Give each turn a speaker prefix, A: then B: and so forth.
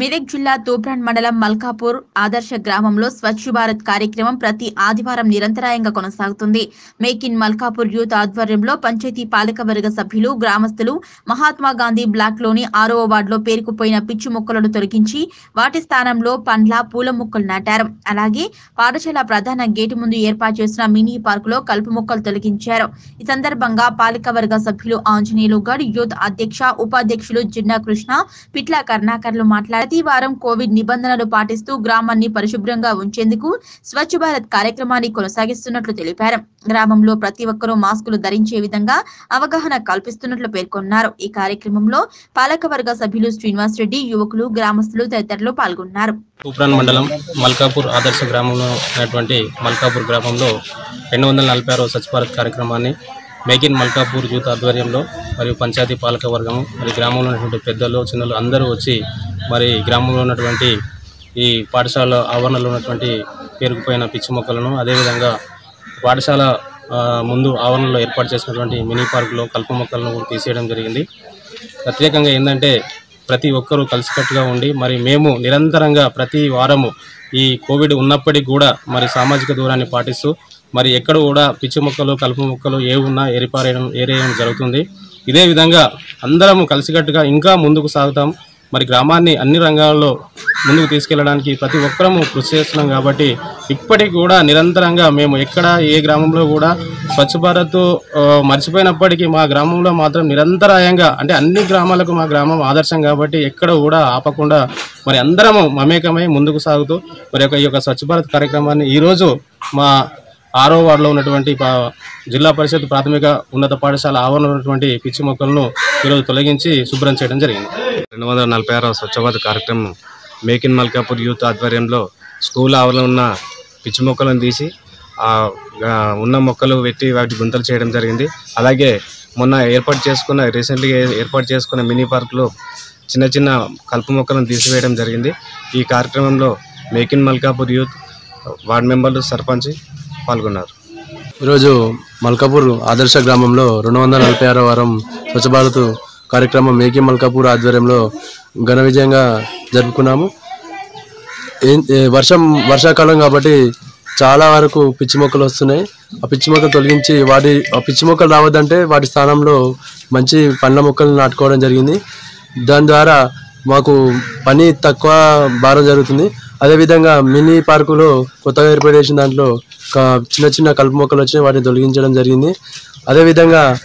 A: మెదక్ జిల్లా తూప్రాన్ మండలం మల్కాపూర్ ఆదర్శ గ్రామంలో స్వచ్ఛ భారత్ కార్యక్రమం ప్రతి ఆదివారం నిరంతరాయంగా కొనసాగుతుంది. మేక్ ఇన్ మల్కాపూర్ యూత్ ఆధ్వర్యంలో పంచాయతీ పాలకవర్గ సభ్యులు గ్రామస్తులు మహాత్మా గాంధీ బ్లాక్లోని ఆరవ వార్డులో పేరుకుపోయిన పిచ్చి మొక్కలను తొలగించి వాటి స్థానంలో పండ్ల పూల మొక్కలు నాటారు. అలాగే పాఠశాల ప్రధాన గేటు ముందు ఏర్పాటు చేసిన మినీ పార్కులో కలుపు మొక్కలు తొలగించారు. ఈ సందర్భంగా పాలకవర్గ సభ్యులు ఆంజనేయులు గడ్ యూత్ అధ్యక్ష ఉపాధ్యక్షులు జిన్నా కృష్ణ పిట్ల కర్ణాకర్లు మాట్లాడి ప్రతి వారం కోవిడ్ నిబంధనలు పాటిస్తూ గ్రామాన్ని పరిశుభ్రంగా ఉంచేందుకు స్వచ్ఛ భారత్ కార్యక్రమాన్ని కొనసాగిస్తున్నట్లు తెలిపారు. గ్రామంలో ప్రతి ఒక్కరూ మాస్కులు ధరించే విధంగా అవగాహన కల్పిస్తున్నట్లు పేర్కొన్నారు. ఈ కార్యక్రమంలో పాలకవర్గ సభ్యులు శ్రీనివాస్ రెడ్డి యువకులు గ్రామస్తులు తదితరులు పాల్గొన్నారు.
B: తూప్రాన్ మండలం మల్కాపూర్ ఆదర్శ గ్రామంలో ఉన్నటువంటి మల్కాపూర్ గ్రామంలో రెండు వందల నలభై ఆరు స్వచ్ఛ భారత్ కార్యక్రమాన్ని మేక్ ఇన్ మల్కాపూర్ యూత్ ఆధ్వర్యంలో మరియు పంచాయతీ పాలక వర్గము మరియు గ్రామంలో ఉన్నటువంటి పెద్దలు చిన్నలు అందరూ వచ్చి మరి గ్రామంలో ఉన్నటువంటి ఈ పాఠశాల ఆవరణలో ఉన్నటువంటి పేరుకుపోయిన పిచ్చి మొక్కలను అదేవిధంగా పాఠశాల ముందు ఆవరణలో ఏర్పాటు చేసినటువంటి మినీ పార్కులో కలుపు మొక్కలను కూడా తీసేయడం జరిగింది. ప్రత్యేకంగా ఏంటంటే ప్రతి ఒక్కరూ కలిసికట్టుగా ఉండి మరి మేము నిరంతరంగా ప్రతి వారము ఈ కోవిడ్ ఉన్నప్పటికీ కూడా మరి సామాజిక దూరాన్ని పాటిస్తూ మరి ఎక్కడ కూడా పిచ్చి మొక్కలు కలుపు మొక్కలు ఏ ఉన్నా ఏరిపారేయడం ఏరేయడం జరుగుతుంది. ఇదే విధంగా అందరము కలిసికట్టుగా ఇంకా ముందుకు సాగుతాం. మరి గ్రామాన్ని అన్ని రంగాల్లో ముందుకు తీసుకెళ్ళడానికి ప్రతి ఒక్కరము కృషి చేస్తున్నాం కాబట్టి ఇప్పటికి కూడా నిరంతరంగా మేము ఎక్కడ ఏ గ్రామంలో కూడా స్వచ్ఛ భారత్ మర్చిపోయినప్పటికీ మా గ్రామంలో మాత్రం నిరంతరాయంగా అంటే అన్ని గ్రామాలకు మా గ్రామం ఆదర్శం కాబట్టి ఎక్కడ కూడా ఆపకుండా మరి అందరము మమేకమై ముందుకు సాగుతూ మరి యొక్క ఈ యొక్క స్వచ్ఛ భారత్ కార్యక్రమాన్ని ఈరోజు మా ఆరో వార్డులో ఉన్నటువంటి పా- జిల్లా పరిషత్ ప్రాథమిక ఉన్నత పాఠశాల ఆవరణ ఉన్నటువంటి పిచ్చి మొక్కలను ఈరోజు తొలగించి శుభ్రం చేయడం జరిగింది.
C: రెండు వందల నలభై ఆరవ స్వచ్ఛభారత్ కార్యక్రమం మేక్ ఇన్ మల్కాపూర్ యూత్ ఆధ్వర్యంలో స్కూల్ ఆవరణ ఉన్న పిచ్చి మొక్కలను తీసి ఉన్న మొక్కలు పెట్టి వాటి గుంతలు చేయడం జరిగింది. అలాగే మొన్న ఏర్పాటు చేసుకున్న రీసెంట్గా ఏర్పాటు చేసుకున్న మినీ పార్క్లో చిన్న చిన్న కలుపు మొక్కలను తీసివేయడం జరిగింది. ఈ కార్యక్రమంలో make in Malkapur youth ward మెంబర్లు సర్పంచ్ పాల్గొన్నారు.
D: ఈరోజు మల్కాపూర్ ఆదర్శ గ్రామంలో రెండు వందల నలభై ఆరో వారం స్వచ్ఛ భారత్ కార్యక్రమం మేకే మల్కాపూర్ ఆధ్వర్యంలో ఘన విజయంగా జరుపుకున్నాము. ఏం- వర్షం వర్షాకాలం కాబట్టి చాలా వరకు పిచ్చి మొక్కలు వస్తున్నాయి. ఆ పిచ్చి మొక్కలు తొలగించి వాటి ఆ పిచ్చి మొక్కలు రావద్దంటే వాటి స్థానంలో మంచి పండ్ల మొక్కలు నాటుకోవడం జరిగింది. దాని ద్వారా మాకు పని తక్కువ భారం జరుగుతుంది. అదేవిధంగా మినీ పార్కులో కొత్తగా ఏర్పాటు చేసిన దాంట్లో చిన్న చిన్న కలుపు మొక్కలు వచ్చినాయి వాటిని తొలగించడం జరిగింది. అదేవిధంగా